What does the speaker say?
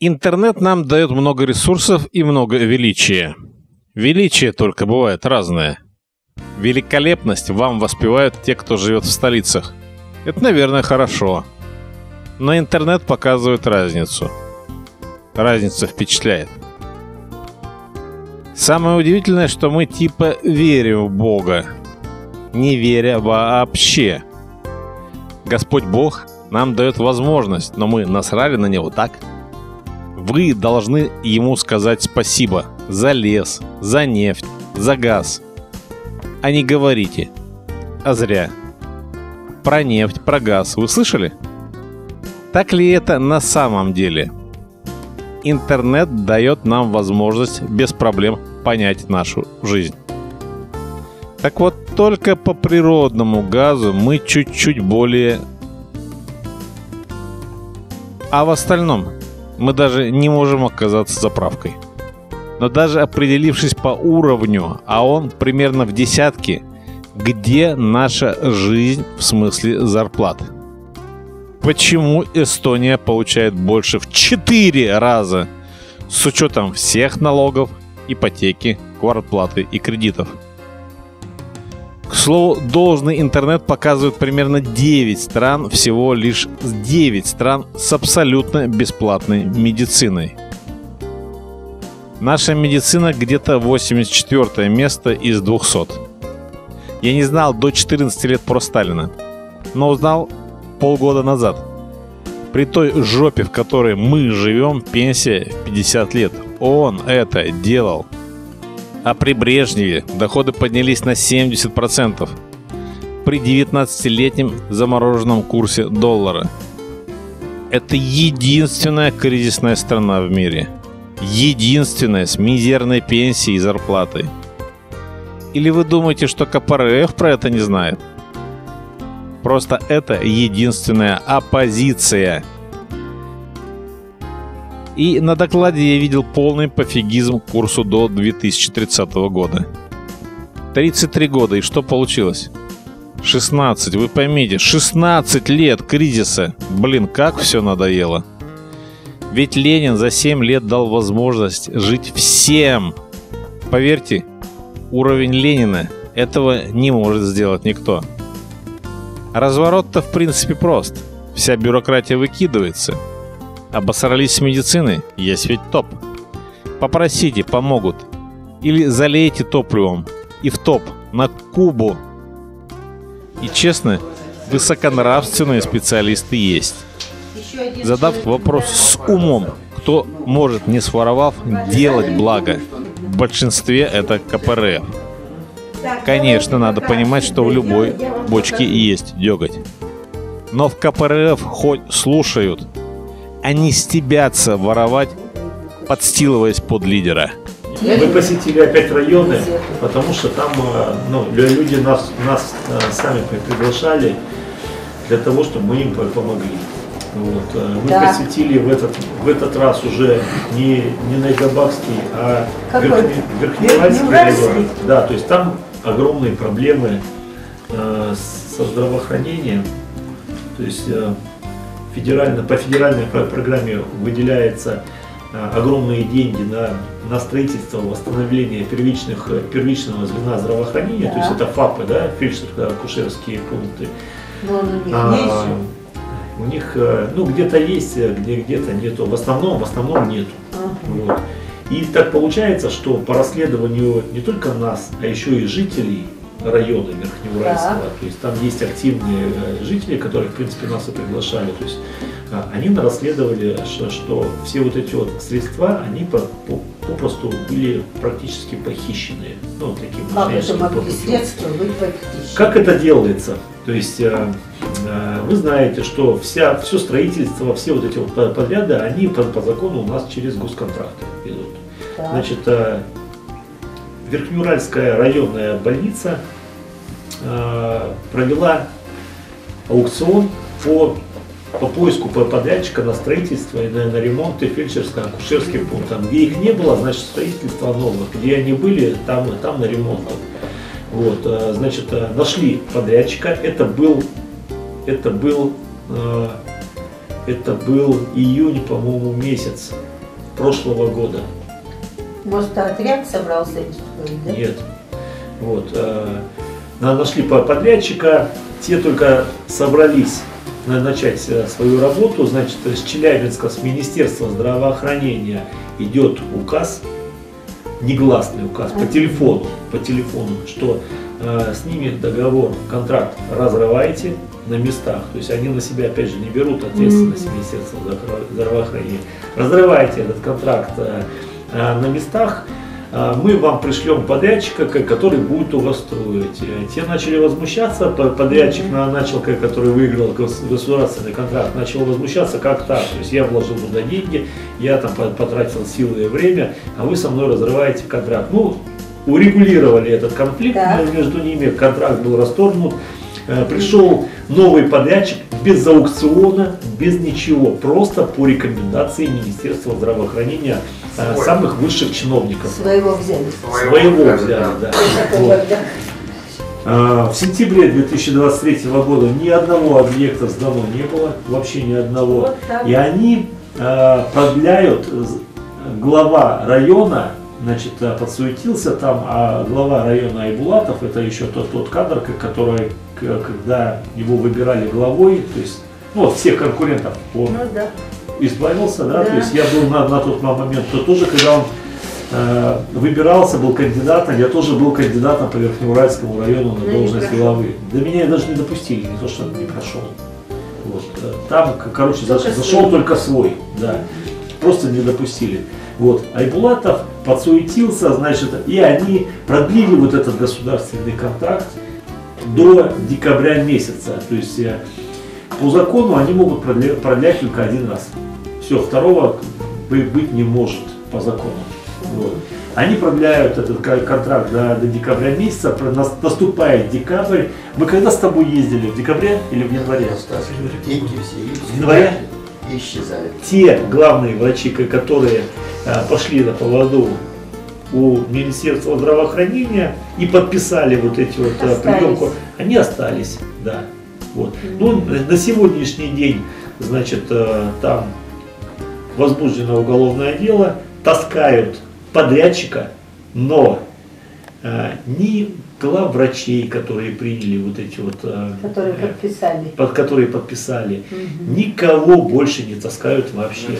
Интернет нам дает много ресурсов и много величия. Величие только бывает разное. Великолепность вам воспевают те, кто живет в столицах. Это, наверное, хорошо. Но интернет показывает разницу. Разница впечатляет. Самое удивительное, что мы типа верим в Бога, не веря вообще. Господь Бог нам дает возможность, но мы насрали на него так – вы должны ему сказать спасибо за лес, за нефть, за газ. А не говорите. А зря. Про нефть, про газ вы слышали? Так ли это на самом деле? Интернет дает нам возможность без проблем понять нашу жизнь. Так вот, только по природному газу мы чуть-чуть более... А в остальном мы даже не можем оказаться заправкой. Но даже определившись по уровню, а он примерно в десятке, где наша жизнь в смысле зарплат? Почему Эстония получает больше в 4 раза с учетом всех налогов, ипотеки, квартплаты и кредитов? К слову, должный интернет показывает примерно 9 стран, всего лишь 9 стран с абсолютно бесплатной медициной. Наша медицина где-то 84 место из 200. Я не знал до 14 лет про Сталина, но узнал полгода назад. При той жопе, в которой мы живем, пенсия 50 лет. Он это делал – а при Брежневе доходы поднялись на 70% при 19-летнем замороженном курсе доллара. Это единственная кризисная страна в мире. Единственная с мизерной пенсией и зарплатой. Или вы думаете, что КПРФ про это не знает? Просто это единственная оппозиция – и на докладе я видел полный пофигизм курсу до 2030 года. 33 года, и что получилось? 16, вы поймите, 16 лет кризиса. Блин, как все надоело. Ведь Ленин за 7 лет дал возможность жить всем. Поверьте, уровень Ленина этого не может сделать никто. Разворот-то в принципе прост. Вся бюрократия выкидывается – Обосрались с медицины? Есть ведь топ. Попросите, помогут. Или залейте топливом. И в топ, на Кубу. И честно, высоконравственные специалисты есть. Задав вопрос с умом, кто может, не своровав, делать благо? В большинстве это КПРФ. Конечно, надо понимать, что в любой бочке есть деготь. Но в КПРФ хоть слушают – они стебятся воровать, подстилываясь под лидера. Мы посетили опять районы, потому что там э, ну, люди нас, нас э, сами приглашали для того, чтобы мы им помогли. Вот. Э, мы да. посетили в этот, в этот раз уже не, не Найгабакский, а Верхне, Верхнеуральский район. Да, то есть там огромные проблемы э, со здравоохранением. То есть э, федерально, по федеральной программе выделяется а, огромные деньги на, на строительство, восстановление первичных, первичного звена здравоохранения, да. то есть это ФАПы, да, фельдшерско-акушерские пункты. Но у них а, У них, э, ну, где-то есть, э, где, где-то нету. В основном, в основном нету. Ага. Вот. И так получается, что по расследованию не только нас, а еще и жителей района Верхнеуральского. Да. То есть там есть активные э, жители, которые, в принципе, нас и приглашали. То есть а, они расследовали, что, все вот эти вот средства, они по, по, попросту были практически похищены. Ну, таким как это могли средства быть похищены? Как это делается? То есть э, э, вы знаете, что вся, все строительство, все вот эти вот подряды, они по, по закону у нас через госконтракты идут. Да. Значит, Верхнеуральская районная больница э, провела аукцион по, по поиску подрядчика на строительство и на, на ремонт и фельдшерско-акушерским пунктам. Где их не было, значит строительство новых. Где они были, там, там на ремонт. Вот, э, значит, э, нашли подрядчика. Это был, это был, это был июнь, по-моему, месяц прошлого года. Может, отряд собрался строить, да? Нет. Вот. э, на- Нашли по- подрядчика, те только собрались на- начать э, свою работу, значит, с Челябинска, с Министерства здравоохранения идет указ, негласный указ, по телефону, по телефону, что э, с ними договор, контракт разрывайте на местах. То есть они на себя, опять же, не берут ответственность. Министерства здраво- здравоохранения. Разрывайте этот контракт э, на местах, а, мы вам пришлем подрядчика, ко- который будет у вас строить. Э, Те начали возмущаться, по- подрядчик начал, ко- который выиграл гос- государственный контракт, начал возмущаться, как так, то есть я вложил туда деньги, я там по- потратил силы и время, а вы со мной разрываете контракт. Ну, урегулировали этот конфликт э, между ними, контракт был расторгнут, Э, пришел новый подрядчик без аукциона, без ничего, просто по рекомендации Министерства здравоохранения э, Свой. самых высших чиновников. Своего взяли. Своего взяли, да. Вот. А, В сентябре 2023 года ни одного объекта сдано не было, вообще ни одного. Вот так. И они э, продляют, э, глава района, значит, э, подсуетился там, а глава района Айбулатов, это еще тот, тот кадр, который, когда его выбирали главой, то есть, ну, всех конкурентов по Ну да. Избавился, да, Да. то есть я был на, на тот момент, то тоже, когда он э, выбирался, был кандидатом, я тоже был кандидатом по Верхнеуральскому району на должность главы. До меня даже не допустили, не то, что не прошел. Вот. э, Там, короче, Только заш- свой. зашел только свой, да, просто не допустили. Вот. Айбулатов подсуетился, значит, и они продлили вот этот государственный контракт до декабря месяца. То есть э, по закону они могут продля- продлять только один раз. Все, второго бы- быть не может по закону. Вот. Они продляют этот ко- контракт до, до декабря месяца, наступает декабрь. Мы когда с тобой ездили? В декабре или в январе? Деньги все В январе? исчезали. те главные врачи, ко- которые а, пошли на поводу у Министерства здравоохранения и подписали вот эти вот а, Остались. приемку, они остались, да. Вот. Ну, на на сегодняшний день, значит, э, там возбуждено уголовное дело, таскают подрядчика, но э, ни главврачей, которые приняли вот эти вот, э, Которые э, подписали. под которые подписали, Мгм. никого больше не таскают вообще.